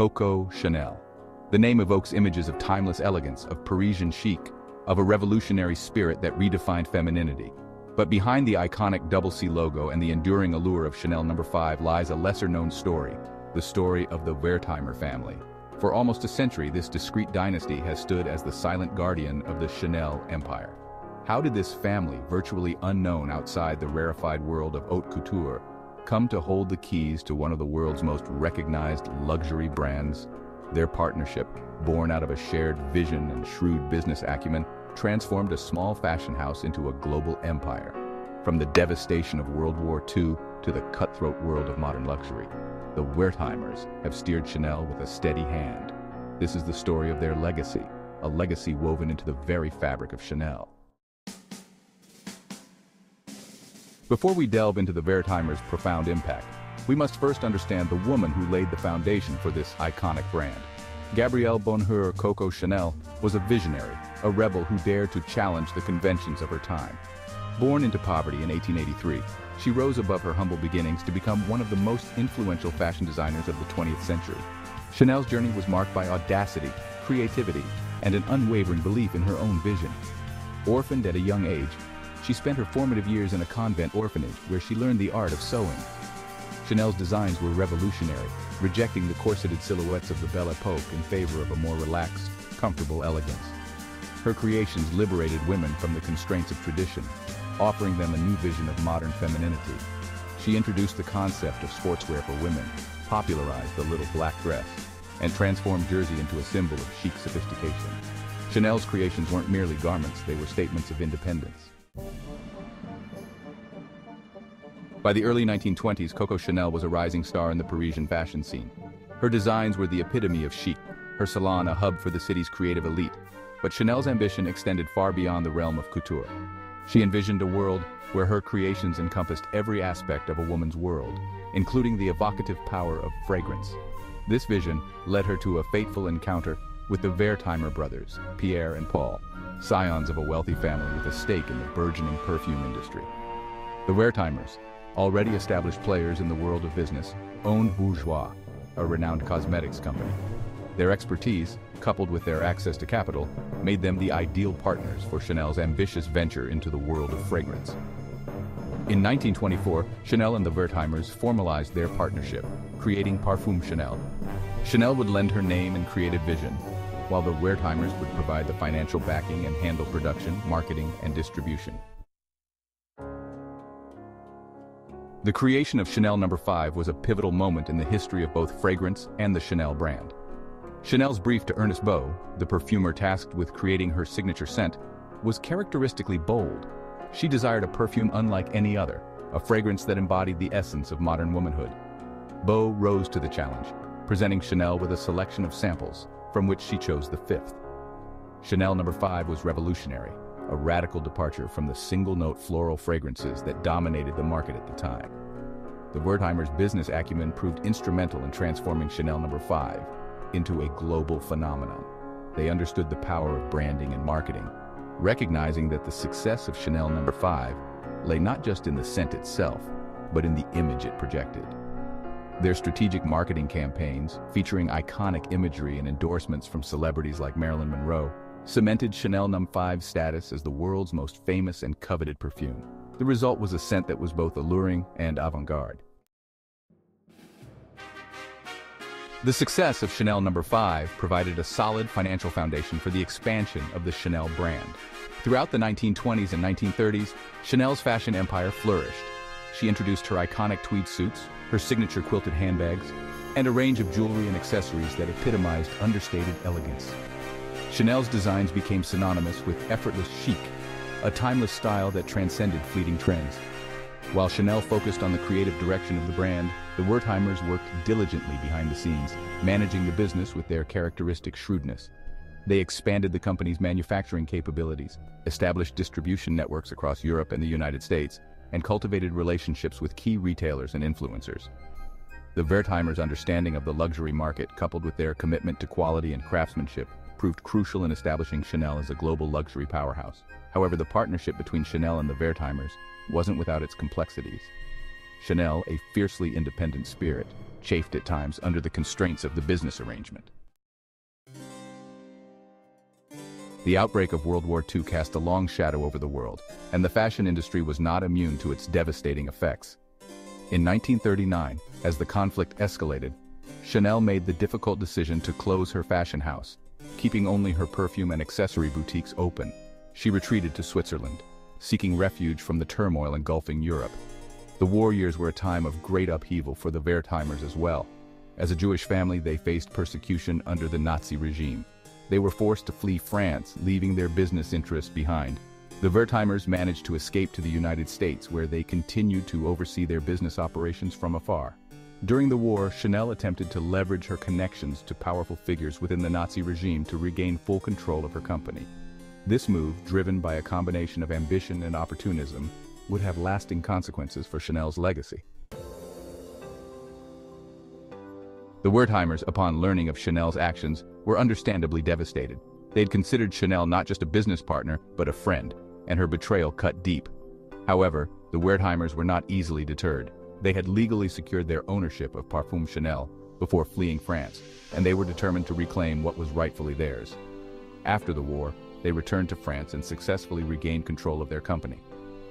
Coco Chanel. The name evokes images of timeless elegance, of Parisian chic, of a revolutionary spirit that redefined femininity. But behind the iconic Double C logo and the enduring allure of Chanel No. 5 lies a lesser-known story, the story of the Wertheimer family. For almost a century, this discreet dynasty has stood as the silent guardian of the Chanel empire. How did this family, virtually unknown outside the rarefied world of haute couture, come to hold the keys to one of the world's most recognized luxury brands? Their partnership, born out of a shared vision and shrewd business acumen, transformed a small fashion house into a global empire. From the devastation of World War II to the cutthroat world of modern luxury, the Wertheimers have steered Chanel with a steady hand. This is the story of their legacy, a legacy woven into the very fabric of Chanel. Before we delve into the Wertheimers' profound impact, we must first understand the woman who laid the foundation for this iconic brand. Gabrielle Bonheur Coco Chanel was a visionary, a rebel who dared to challenge the conventions of her time. Born into poverty in 1883, she rose above her humble beginnings to become one of the most influential fashion designers of the 20th century. Chanel's journey was marked by audacity, creativity, and an unwavering belief in her own vision. Orphaned at a young age, she spent her formative years in a convent orphanage where she learned the art of sewing. Chanel's designs were revolutionary, rejecting the corseted silhouettes of the Belle Epoque in favor of a more relaxed, comfortable elegance. Her creations liberated women from the constraints of tradition, offering them a new vision of modern femininity. She introduced the concept of sportswear for women, popularized the little black dress, and transformed jersey into a symbol of chic sophistication. Chanel's creations weren't merely garments, they were statements of independence. By the early 1920s, Coco Chanel was a rising star in the Parisian fashion scene. Her designs were the epitome of chic, her salon a hub for the city's creative elite. But Chanel's ambition extended far beyond the realm of couture. She envisioned a world where her creations encompassed every aspect of a woman's world, including the evocative power of fragrance. This vision led her to a fateful encounter with the Wertheimer brothers, Pierre and Paul, scions of a wealthy family with a stake in the burgeoning perfume industry. The Wertheimers, already established players in the world of business, owned Bourjois, a renowned cosmetics company. Their expertise, coupled with their access to capital, made them the ideal partners for Chanel's ambitious venture into the world of fragrance. In 1924, Chanel and the Wertheimers formalized their partnership, creating Parfum Chanel. Chanel would lend her name and creative vision, while the Wertheimers would provide the financial backing and handle production, marketing, and distribution. The creation of Chanel No. 5 was a pivotal moment in the history of both fragrance and the Chanel brand. Chanel's brief to Ernest Beaux, the perfumer tasked with creating her signature scent, was characteristically bold. She desired a perfume unlike any other, a fragrance that embodied the essence of modern womanhood. Beaux rose to the challenge, presenting Chanel with a selection of samples, from which she chose the fifth. Chanel No. 5 was revolutionary, a radical departure from the single-note floral fragrances that dominated the market at the time. The Wertheimers' business acumen proved instrumental in transforming Chanel No. 5 into a global phenomenon. They understood the power of branding and marketing, recognizing that the success of Chanel No. 5 lay not just in the scent itself, but in the image it projected. Their strategic marketing campaigns, featuring iconic imagery and endorsements from celebrities like Marilyn Monroe, cemented Chanel No. 5's status as the world's most famous and coveted perfume. The result was a scent that was both alluring and avant-garde. The success of Chanel No. 5 provided a solid financial foundation for the expansion of the Chanel brand. Throughout the 1920s and 1930s, Chanel's fashion empire flourished. She introduced her iconic tweed suits, her signature quilted handbags, and a range of jewelry and accessories that epitomized understated elegance. Chanel's designs became synonymous with effortless chic, a timeless style that transcended fleeting trends. While Chanel focused on the creative direction of the brand, the Wertheimers worked diligently behind the scenes, managing the business with their characteristic shrewdness. They expanded the company's manufacturing capabilities, established distribution networks across Europe and the United States, and cultivated relationships with key retailers and influencers. The Wertheimers' understanding of the luxury market, coupled with their commitment to quality and craftsmanship, proved crucial in establishing Chanel as a global luxury powerhouse. However, the partnership between Chanel and the Wertheimers wasn't without its complexities. Chanel, a fiercely independent spirit, chafed at times under the constraints of the business arrangement. The outbreak of World War II cast a long shadow over the world, and the fashion industry was not immune to its devastating effects. In 1939, as the conflict escalated, Chanel made the difficult decision to close her fashion house, keeping only her perfume and accessory boutiques open. She retreated to Switzerland, seeking refuge from the turmoil engulfing Europe. The war years were a time of great upheaval for the Wertheimers as well. As a Jewish family, they faced persecution under the Nazi regime. They were forced to flee France, leaving their business interests behind. The Wertheimers managed to escape to the United States, where they continued to oversee their business operations from afar. During the war, Chanel attempted to leverage her connections to powerful figures within the Nazi regime to regain full control of her company. This move, driven by a combination of ambition and opportunism, would have lasting consequences for Chanel's legacy. The Wertheimers, upon learning of Chanel's actions, were understandably devastated. They'd considered Chanel not just a business partner, but a friend, and her betrayal cut deep. However, the Wertheimers were not easily deterred. They had legally secured their ownership of Parfum Chanel before fleeing France, and they were determined to reclaim what was rightfully theirs. After the war, they returned to France and successfully regained control of their company.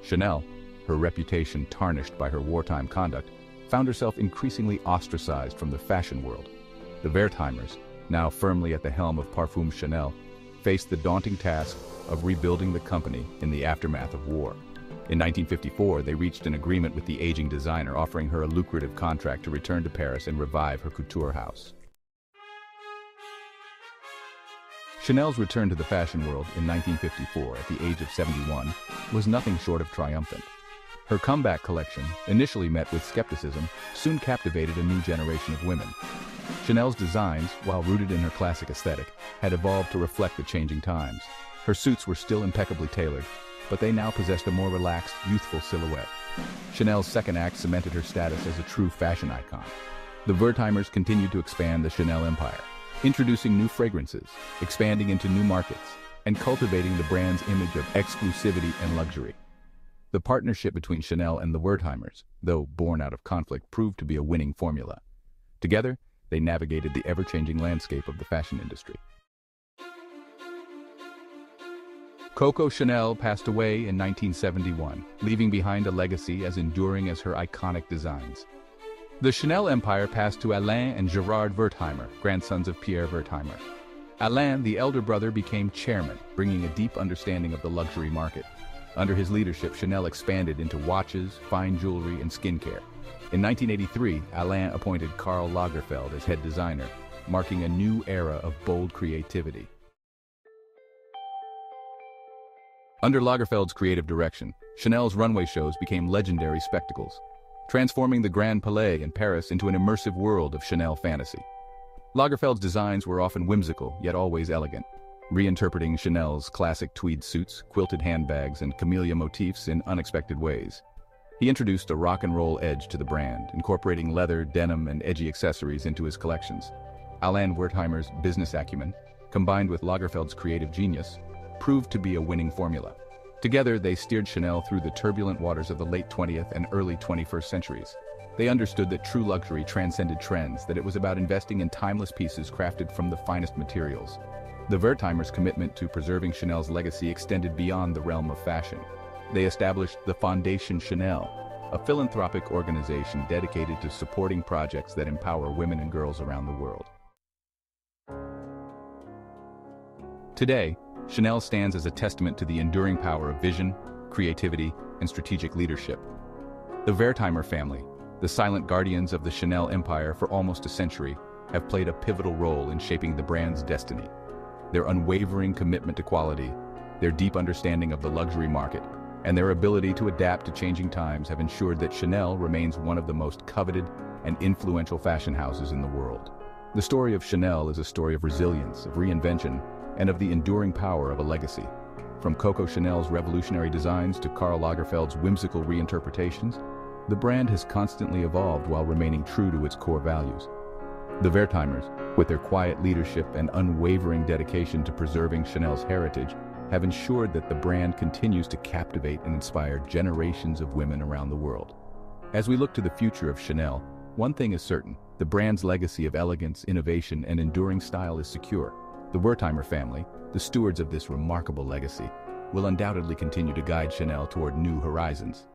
Chanel, her reputation tarnished by her wartime conduct, found herself increasingly ostracized from the fashion world. The Wertheimers, now firmly at the helm of Parfum Chanel, faced the daunting task of rebuilding the company in the aftermath of war. In 1954, they reached an agreement with the aging designer offering her a lucrative contract to return to Paris and revive her couture house. Chanel's return to the fashion world in 1954 at the age of 71 was nothing short of triumphant. Her comeback collection, initially met with skepticism, soon captivated a new generation of women. Chanel's designs, while rooted in her classic aesthetic, had evolved to reflect the changing times. Her suits were still impeccably tailored, but they now possessed a more relaxed, youthful silhouette. Chanel's second act cemented her status as a true fashion icon. The Wertheimers continued to expand the Chanel empire, introducing new fragrances, expanding into new markets, and cultivating the brand's image of exclusivity and luxury. The partnership between Chanel and the Wertheimers, though born out of conflict, proved to be a winning formula. Together, they navigated the ever-changing landscape of the fashion industry. Coco Chanel passed away in 1971, leaving behind a legacy as enduring as her iconic designs. The Chanel empire passed to Alain and Gerard Wertheimer, grandsons of Pierre Wertheimer. Alain, the elder brother, became chairman, bringing a deep understanding of the luxury market. Under his leadership, Chanel expanded into watches, fine jewelry, and skincare. In 1983, Alain appointed Karl Lagerfeld as head designer, marking a new era of bold creativity. Under Lagerfeld's creative direction, Chanel's runway shows became legendary spectacles transforming the Grand Palais in Paris into an immersive world of Chanel fantasy. Lagerfeld's designs were often whimsical, yet always elegant, reinterpreting Chanel's classic tweed suits, quilted handbags, and camellia motifs in unexpected ways. He introduced a rock and roll edge to the brand, incorporating leather, denim, and edgy accessories into his collections. Alain Wertheimer's business acumen, combined with Lagerfeld's creative genius, proved to be a winning formula. Together, they steered Chanel through the turbulent waters of the late 20th and early 21st centuries. They understood that true luxury transcended trends, that it was about investing in timeless pieces crafted from the finest materials. The Wertheimers' commitment to preserving Chanel's legacy extended beyond the realm of fashion. They established the Fondation Chanel, a philanthropic organization dedicated to supporting projects that empower women and girls around the world. Today, Chanel stands as a testament to the enduring power of vision, creativity, and strategic leadership. The Wertheimer family, the silent guardians of the Chanel empire for almost a century, have played a pivotal role in shaping the brand's destiny. Their unwavering commitment to quality, their deep understanding of the luxury market, and their ability to adapt to changing times have ensured that Chanel remains one of the most coveted and influential fashion houses in the world. The story of Chanel is a story of resilience, of reinvention, and of the enduring power of a legacy. From Coco Chanel's revolutionary designs to Karl Lagerfeld's whimsical reinterpretations, the brand has constantly evolved while remaining true to its core values. The Wertheimers, with their quiet leadership and unwavering dedication to preserving Chanel's heritage, have ensured that the brand continues to captivate and inspire generations of women around the world. As we look to the future of Chanel, One thing is certain, the brand's legacy of elegance, innovation, and enduring style is secure. The Wertheimer family, the stewards of this remarkable legacy, will undoubtedly continue to guide Chanel toward new horizons.